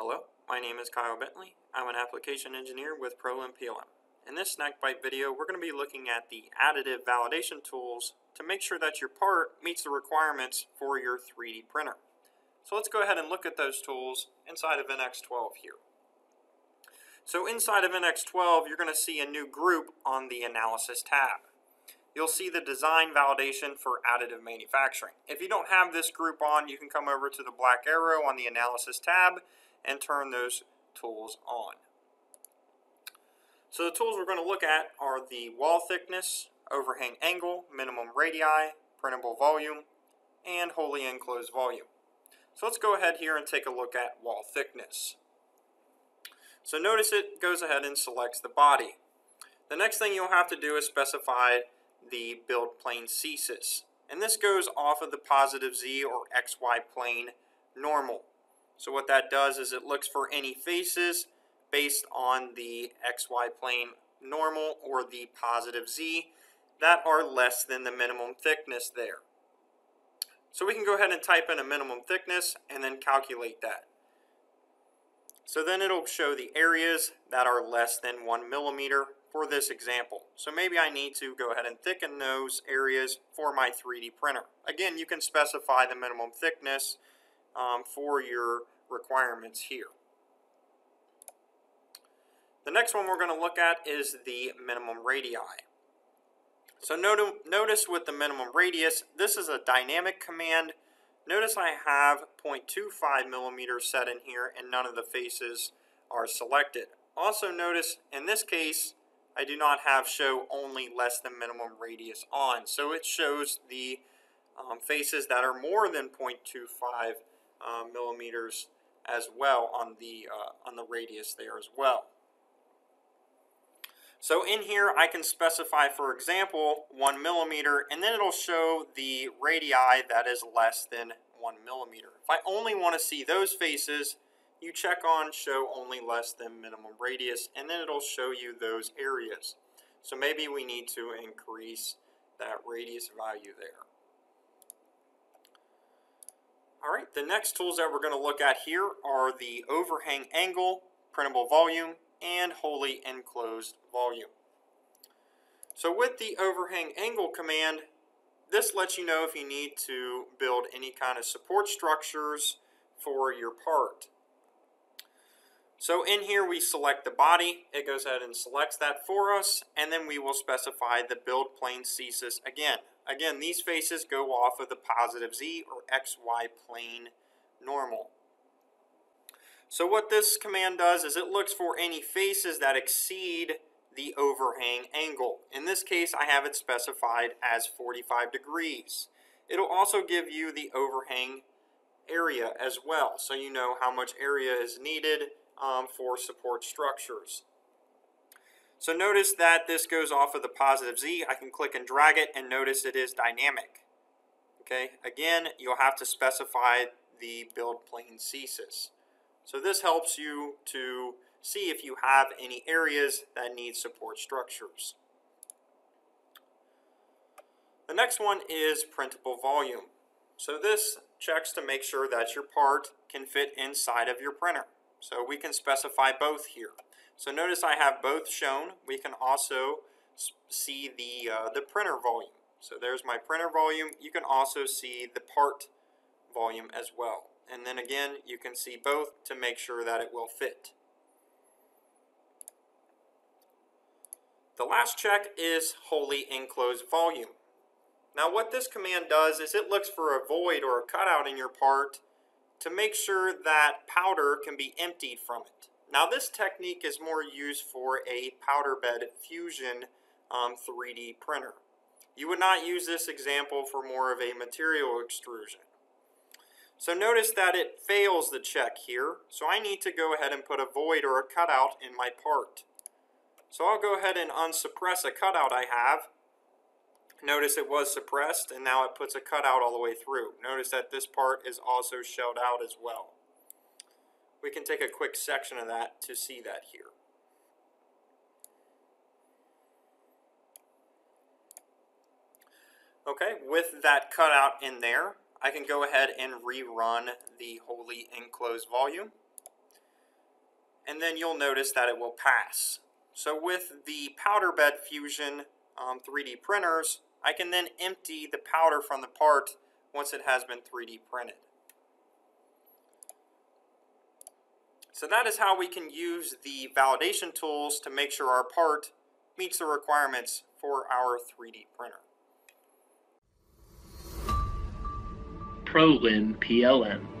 Hello, my name is Kyle Bentley. I'm an application engineer with ProLim PLM. In this Snack Byte video, we're going to be looking at the additive validation tools to make sure that your part meets the requirements for your 3D printer. So let's go ahead and look at those tools inside of NX12 here. So inside of NX12, you're going to see a new group on the Analysis tab. You'll see the Design Validation for Additive Manufacturing. If you don't have this group on, you can come over to the black arrow on the Analysis tab and turn those tools on. So the tools we're going to look at are the wall thickness, overhang angle, minimum radii, printable volume, and wholly enclosed volume. So let's go ahead here and take a look at wall thickness. So notice it goes ahead and selects the body. The next thing you'll have to do is specify the build plane CSYS. And this goes off of the positive Z or XY plane normal. So what that does is it looks for any faces based on the XY plane normal or the positive Z that are less than the minimum thickness there. So we can go ahead and type in a minimum thickness and then calculate that. So then it'll show the areas that are less than one millimeter for this example. So maybe I need to go ahead and thicken those areas for my 3D printer. Again, you can specify the minimum thickness um, for your requirements here. The next one we're going to look at is the minimum radii. So notice with the minimum radius, this is a dynamic command Notice I have 0.25 millimeters set in here and none of the faces are selected. Also notice in this case I do not have show only less than minimum radius on. So it shows the um, faces that are more than 0.25 uh, millimeters as well on the, uh, on the radius there as well. So in here I can specify, for example, 1 millimeter, and then it'll show the radii that is less than 1 millimeter. If I only want to see those faces, you check on show only less than minimum radius, and then it'll show you those areas. So maybe we need to increase that radius value there. Alright, the next tools that we're going to look at here are the overhang angle, printable volume, and wholly enclosed volume. So with the overhang angle command, this lets you know if you need to build any kind of support structures for your part. So in here we select the body, it goes ahead and selects that for us, and then we will specify the build plane CSYS again. Again, these faces go off of the positive Z or XY plane normal. So what this command does is it looks for any faces that exceed the overhang angle. In this case, I have it specified as 45 degrees. It'll also give you the overhang area as well, so you know how much area is needed um, for support structures. So notice that this goes off of the positive Z. I can click and drag it and notice it is dynamic. Okay, again, you'll have to specify the build plane CSYS. So this helps you to see if you have any areas that need support structures. The next one is printable volume. So this checks to make sure that your part can fit inside of your printer. So we can specify both here. So notice I have both shown. We can also see the, uh, the printer volume. So there's my printer volume. You can also see the part volume as well. And then again, you can see both to make sure that it will fit. The last check is wholly enclosed volume. Now what this command does is it looks for a void or a cutout in your part to make sure that powder can be emptied from it. Now this technique is more used for a powder bed fusion um, 3D printer. You would not use this example for more of a material extrusion. So notice that it fails the check here, so I need to go ahead and put a void or a cutout in my part. So I'll go ahead and unsuppress a cutout I have. Notice it was suppressed and now it puts a cutout all the way through. Notice that this part is also shelled out as well. We can take a quick section of that to see that here. Okay, with that cutout in there, I can go ahead and rerun the wholly enclosed volume. and then you'll notice that it will pass. So with the powder bed fusion um, 3D printers, I can then empty the powder from the part once it has been 3D printed. So that is how we can use the validation tools to make sure our part meets the requirements for our 3D printer. ProLim PLM.